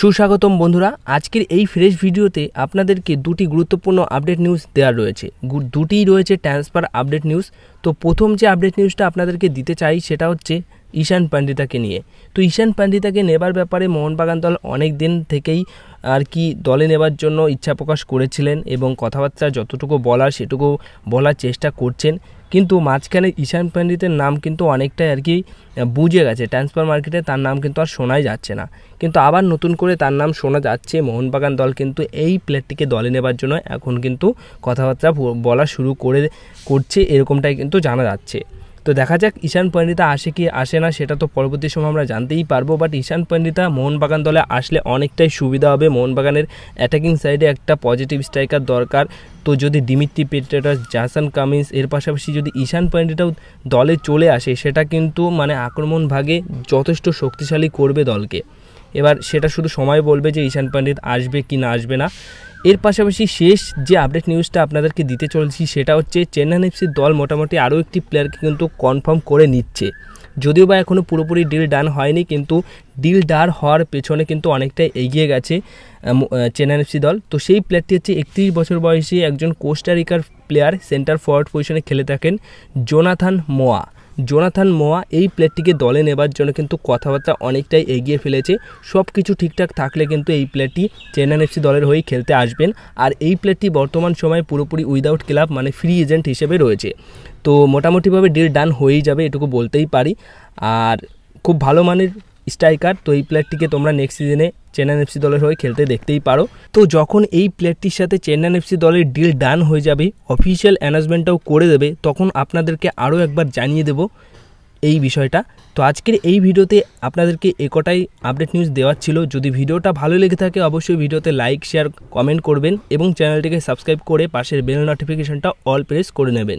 সুস্বাগতম বন্ধুরা, আজকের এই ফ্রেশ ভিডিওতে আপনাদেরকে দুটি গুরুত্বপূর্ণ আপডেট নিউজ দেওয়া রয়েছে। দুটিই রয়েছে ট্রান্সফার আপডেট নিউজ তো প্রথম যে আপডেট নিউজটা আপনাদেরকে দিতে চাই, সেটা হচ্ছে ঈশান পান্ডিতাকে নিয়ে। তো ঈশান পান্ডিতাকে নেবার ব্যাপারে মোহনবাগান দল অনেক দিন থেকেই আর কি দলে নেবার জন্য ইচ্ছা প্রকাশ করেছিলেন এবং কথাবার্তা যতটুকু বলার সেটুকু বলার চেষ্টা করছেন। কিন্তু মাঝখানে ঈশান পণ্ডিতের নাম কিন্তু অনেকটাই আর কি বুঝে গেছে। ট্রান্সফার মার্কেটে তার নাম কিন্তু আর শোনাই যাচ্ছে না। কিন্তু আবার নতুন করে তার নাম শোনা যাচ্ছে। মোহনবাগান দল কিন্তু এই প্লেয়ারটিকে দলে নেবার জন্য এখন কিন্তু কথাবার্তা বলা শুরু করে, করছে, এরকমটাই কিন্তু জানা যাচ্ছে। তো দেখা যাক, ঈশান পণ্ডিতা আসে কি আসে না, সেটা তো পরবর্তী সময় আমরা জানতেই পারব। বাট ঈশান পণ্ডিতা মোহনবাগান দলে আসলে অনেকটাই সুবিধা হবে। মোহনবাগানের অ্যাটাকিং সাইডে একটা পজিটিভ স্ট্রাইকার দরকার। তো যদি ডিমিত্রি পেট্রেটাস জাসান কামিন্স এর পাশাপাশি যদি ঈশান পণ্ডিতাও দলে চলে আসে, সেটা কিন্তু মানে আক্রমণ ভাগে যথেষ্ট শক্তিশালী করবে দলকে। এবার সেটা শুধু সময় বলবে যে ঈশান পণ্ডিত আসবে কি না আসবে না। এর পাশাপাশি শেষ যে আপডেট নিউজটা আপনাদেরকে দিতে চলেছি, সেটা হচ্ছে চেন্নাই এফসির দল মোটামুটি আরও একটি প্লেয়ারকে কিন্তু কনফার্ম করে নিচ্ছে। যদিও বা এখনও পুরোপুরি ডিল ডান হয়নি, কিন্তু ডিল ডার হওয়ার পেছনে কিন্তু অনেকটাই এগিয়ে গেছে চেন্নাই এফসি দল। তো সেই প্লেয়ারটি হচ্ছে একত্রিশ বছর বয়সী একজন কোস্টারিকার প্লেয়ার সেন্টার ফরওয়ার্ড পজিশনে খেলে থাকেন জোনাথান মোয়া জোনাথান মোয়া এই প্লেয়ারটিকে দলে নেবার জন্য কিন্তু কথাবার্তা অনেকটাই এগিয়ে ফেলেছে। সব কিছু ঠিকঠাক থাকলে কিন্তু এই প্লেয়ারটি চেন্নাই এফসি দলের হয়েই খেলতে আসবেন। আর এই প্লেয়ারটি বর্তমান সময়ে পুরোপুরি উইদাউট ক্লাব মানে ফ্রি এজেন্ট হিসেবে রয়েছে। তো মোটামুটিভাবে ডিল ডান হয়েই যাবে, এটুকু বলতেই পারি। আর খুব ভালো মানের স্ট্রাইকার, তো এই প্লেয়ারটিকে তোমরা নেক্সট সিজনে চেন্নাই এফসি দলের হয়ে খেলতে দেখতেই পারো। তো যখন এই প্লেয়ারটির সাথে চেন্নাই এফসি দলের ডিল ডান হয়ে যাবে অফিসিয়াল অ্যানাউন্সমেন্টটাও করে দেবে, তখন আপনাদেরকে আরও একবার জানিয়ে দেব এই বিষয়টা। তো আজকের এই ভিডিওতে আপনাদেরকে একটাই আপডেট নিউজ দেওয়ার ছিল। যদি ভিডিওটা ভালো লেগে থাকে, অবশ্যই ভিডিওতে লাইক শেয়ার কমেন্ট করবেন এবং চ্যানেলটিকে সাবস্ক্রাইব করে পাশের বেল নোটিফিকেশনটা অল প্রেস করে নেবেন।